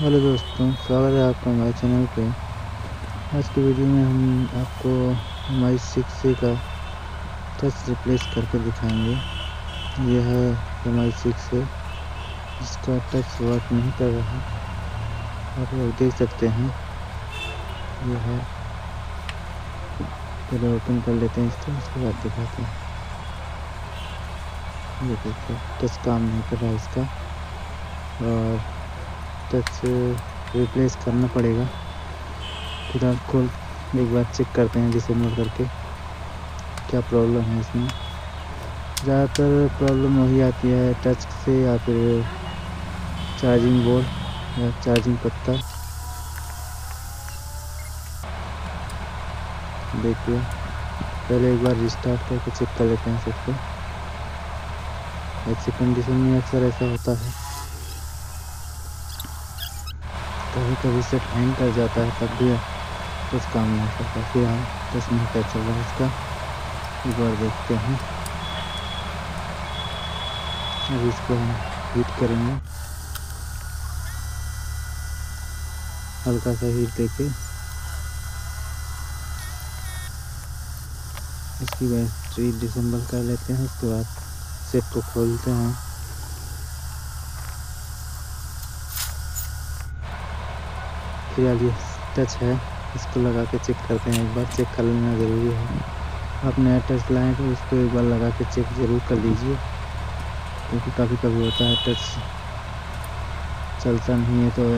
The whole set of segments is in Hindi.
हेलो दोस्तों, स्वागत है आपका हमारे चैनल पे। आज की वीडियो में हम आपको हमारी सिक्स का टच रिप्लेस करके दिखाएँगे। यह है हमारी सिक्स जिसका टच वर्क नहीं कर रहा। आप लोग देख सकते हैं। यह है। पहले ओपन कर लेते हैं इसको, उसके बाद दिखाते हैं। ये देखिए टच काम नहीं कर रहा इसका। और टच रिप्लेस करना पड़ेगा। फ़िलहाल खोल, एक बार चेक करते हैं जिसे डिसम्बल करके, क्या प्रॉब्लम है इसमें। ज़्यादातर प्रॉब्लम वही आती है टच से या फिर चार्जिंग बोर्ड या चार्जिंग पत्ता। देखिए, पहले एक बार रिस्टार्ट करके चेक कर लेते हैं सबको। ऐसी कंडीशन में अक्सर ऐसा होता है। कभी कभी से हैंग कर जाता है, तब भी कुछ काम नहीं करता फिर हम दस मिनट का चल रहा है इसका एक बार देखते हैं। अब इसको हम हीट करेंगे। हल्का सा हीट देके। इसकी बैटरी डिसम्बल कर लेते हैं, उसके बाद सेट को खोलते हैं। फ़िलहाल ये टच है, इसको लगा के चेक करते हैं एक बार चेक कर लेना ज़रूरी है। आप नया टच लाएँ तो उसको एक बार लगा के चेक ज़रूर कर लीजिए। क्योंकि कभी कभी होता है टच चलता नहीं है तो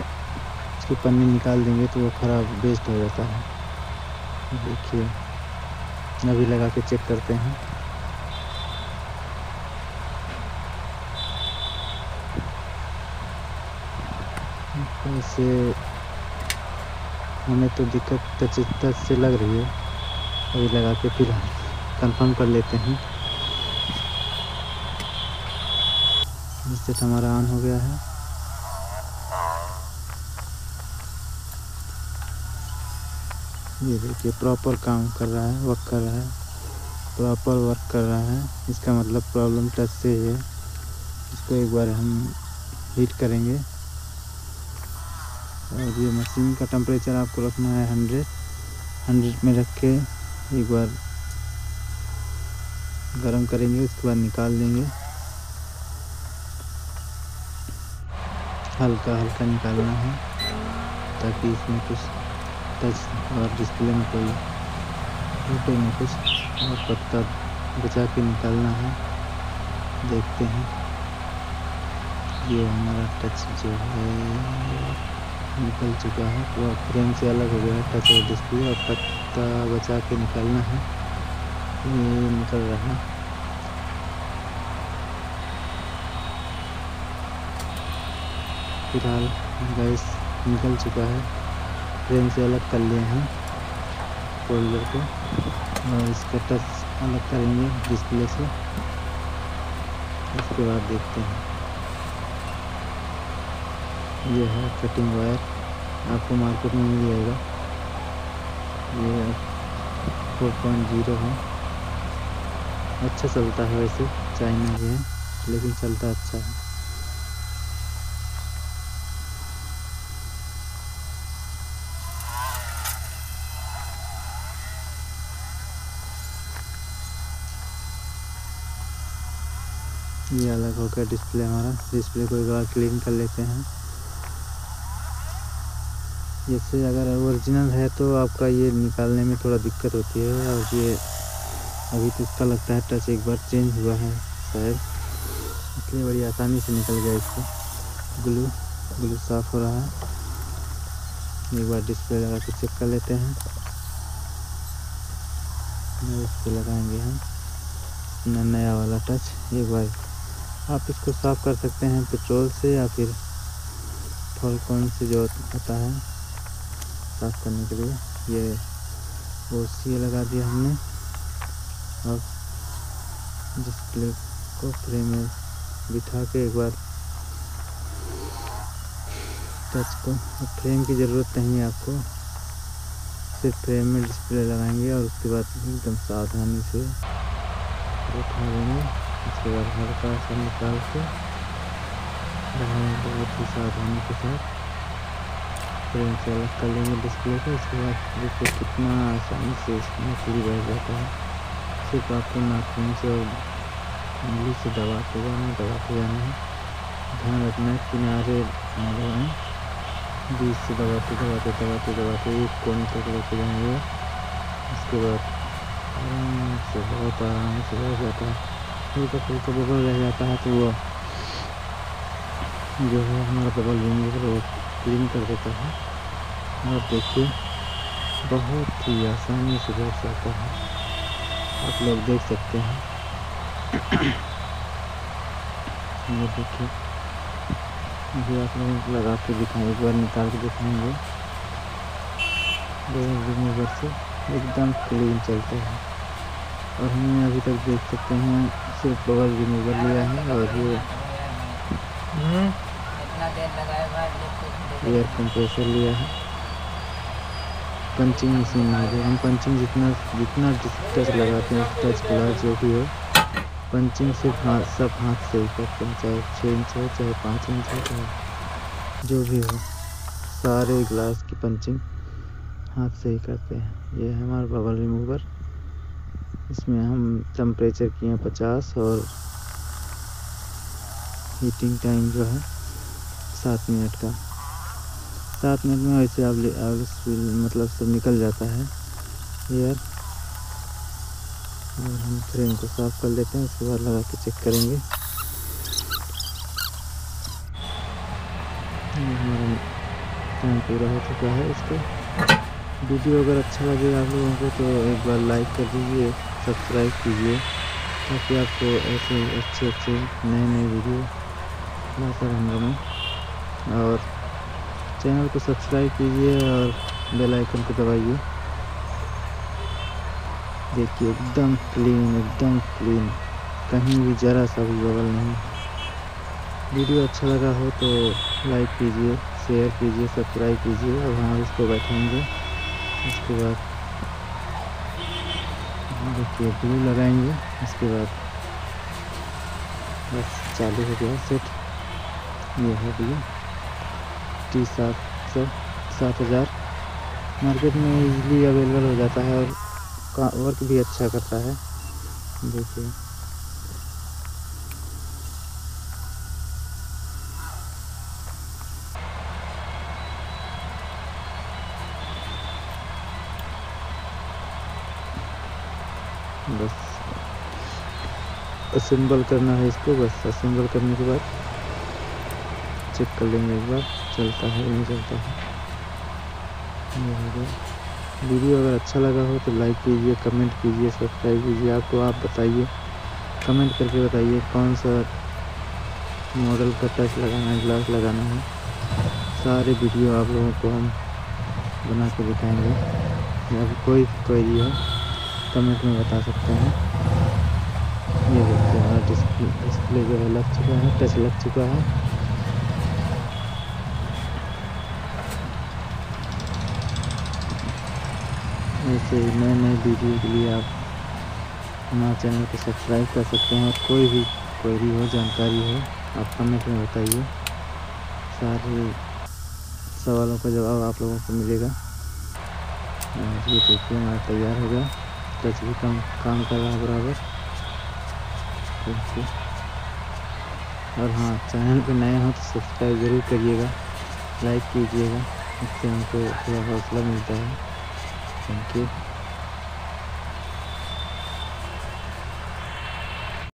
उसकी पन्नी निकाल देंगे तो वो ख़राब वेस्ट हो जाता है। देखिए, अभी लगा के चेक करते हैं। ऐसे हमें तो दिक्कत टच से लग रही है। अभी लगा के फिर कंफर्म कर लेते हैं। जिससे हमारा ऑन हो गया है। ये देखिए प्रॉपर काम कर रहा है वर्क कर रहा है। प्रॉपर वर्क कर रहा है। इसका मतलब प्रॉब्लम टच से ही है। इसको एक बार हम हीट करेंगे। और ये मशीन का टेम्परेचर आपको रखना है हंड्रेड हंड्रेड में रख के एक बार गरम करेंगे, उसके बाद निकाल देंगे। हल्का हल्का निकालना है, ताकि इसमें कुछ टच और डिस्प्ले में कोई फ़ोटो में कुछ और पत्ता बचा के निकालना है। देखते हैं। ये हमारा टच जो है। निकल चुका है। पूरा फ्रेम से अलग हो गया है। टच और डिस्प्ले और पत्ता बचा के निकालना है। ये निकल रहा है। फ़िलहाल गैस निकल चुका है। फ्रेम से अलग कर लिए हैं फोल्डर को। और इसका टच अलग करेंगे डिस्प्ले से। उसके बाद देखते हैं। ये है कटिंग वायर आपको मार्केट में मिल जाएगा। ये फोर पॉइंट ज़ीरो है। अच्छा चलता है वैसे। चाइना भी है, लेकिन चलता अच्छा है। ये अलग हो गया डिस्प्ले हमारा। डिस्प्ले को एक बार क्लीन कर लेते हैं। जैसे अगर ओरिजिनल है तो आपका ये निकालने में थोड़ा दिक्कत होती है और ये अभी तो इसका लगता है टच एक बार चेंज हुआ है शायद। इसलिए बड़ी आसानी से निकल गया इसको। ग्लू ग्लू साफ़ हो रहा है। एक बार डिस्प्ले लगा के चेक कर लेते हैं। इस पर लगाएँगे हम। अपना नया वाला टच एक बार। आप इसको साफ़ कर सकते हैं पेट्रोल से या फिर फॉलकॉन से जो होता है। साफ़ करने के लिए। ये ओसी लगा दिया हमने। अब डिस्प्ले को फ्रेम में बिठा के एक बार टच को फ्रेम की ज़रूरत नहीं है आपको। सिर्फ़ फ्रेम में डिस्प्ले लगाएँगे और उसके बाद एकदम सावधानी से उठा देंगे उसके बाद हल्का सा निकाल के बहुत ही सावधानी के साथ। फ्रेम से अलग कर लेंगे डिस्प्ले को उसके बाद देखो कितना आसानी से इसमें क्लिप बैठ जाता है सिर्फ़ आपको नाखून से और उंगली से दबाते जाना दबाते जाना है ध्यान रखना है किनारे ना दबाएँ बीच से दबाते दबाते दबाते दबाते एक कोने तक लेके जाएँगे उसके बाद आराम से बहुत आराम से बैठ जाता है हल्का फुल्का बबल रह जाता है तो वो जो है हमारा बबल रिमूवर वो क्लीन कर देता है और देखिए बहुत ही आसानी से बैठ जाता है। आप लोग देख सकते हैं। ये देखिए अभी आप लोगों को लगा के दिखाएँ एक बार निकाल के दिखाएँगे रिमूवर से एकदम क्लीन चलते हैं। और हमने अभी तक देख सकते हैं सिर्फ़ बबल रिमूवर लिया है और ये एयर कंप्रेसर लिया है। पंचिंग मशीन आ गई हम पंचिंग जितना जितना टच लगाते हैं टच ग्लास जो भी हो पंचिंग सिर्फ़ हाथ सब हाथ से ही करते हैं, चाहे छः इंच हो, चाहे पाँच इंच हो, चाहे जो भी हो। सारे ग्लास की पंचिंग हाथ से ही करते हैं। ये है हमारा बबल रिमूवर इसमें हम टेम्परेचर किए हैं पचास और हीटिंग टाइम जो है सात मिनट का। सात मिनट में वैसे आप मतलब सब निकल जाता है। एयर और हम फ्रेम को साफ़ कर लेते हैं, उसके बाद लगा के चेक करेंगे। हमारा टाइम पूरा हो चुका है इसका। वीडियो अगर अच्छा लगे आप लोगों को तो एक बार लाइक कर दीजिए सब्सक्राइब कीजिए, ताकि आपको ऐसे अच्छे अच्छे नए नए वीडियो लाकर रहूँगा मैं। और चैनल को सब्सक्राइब कीजिए और बेल आइकन को दबाइए। देखिए, एकदम क्लीन एकदम क्लीन कहीं भी ज़रा सा भी बबल नहीं। वीडियो अच्छा लगा हो तो लाइक कीजिए शेयर कीजिए सब्सक्राइब कीजिए। और हम इसको बैठाएँगे। उसके बाद देखिए ब्लू लगाएँगे। इसके बाद बस चालू हो गया सेट ये है भैया टी सात सौ सात हज़ार। मार्केट में इजीली अवेलेबल हो जाता है और का वर्क भी अच्छा करता है। देखिए। बस। असेंबल करना है इसको, बस असेंबल करने के बाद। चेक कर लेंगे एक बार। चलता है, नहीं चलता है। वीडियो अगर अच्छा लगा हो तो लाइक कीजिए कमेंट कीजिए सब्सक्राइब कीजिए। आपको आप बताइए कमेंट करके बताइए कौन सा मॉडल का टच लगाना है ग्लास लगाना है। सारे वीडियो आप लोगों को हम बना के दिखाएँगे। या कोई क्वेरी है कमेंट में बता सकते हैं। ये देखते हैं डिस्प्ले डिस्प्ले जो है, लग चुका है टच लग चुका है। ऐसे नए नए वीडियो के लिए आप हमारे चैनल को सब्सक्राइब कर सकते हैं और कोई भी क्वेरी हो, जानकारी हो, आप कमेंट में बताइए। सारे सवालों का जवाब आप लोगों को मिलेगा। ये देखिए, हमारा तैयार हो गया। टच भी काम काम कर रहा है बराबर। और हाँ चैनल पे नए हो तो सब्सक्राइब ज़रूर करिएगा। लाइक कीजिएगा। इससे हमको थोड़ा हौसला मिलता है। Thank you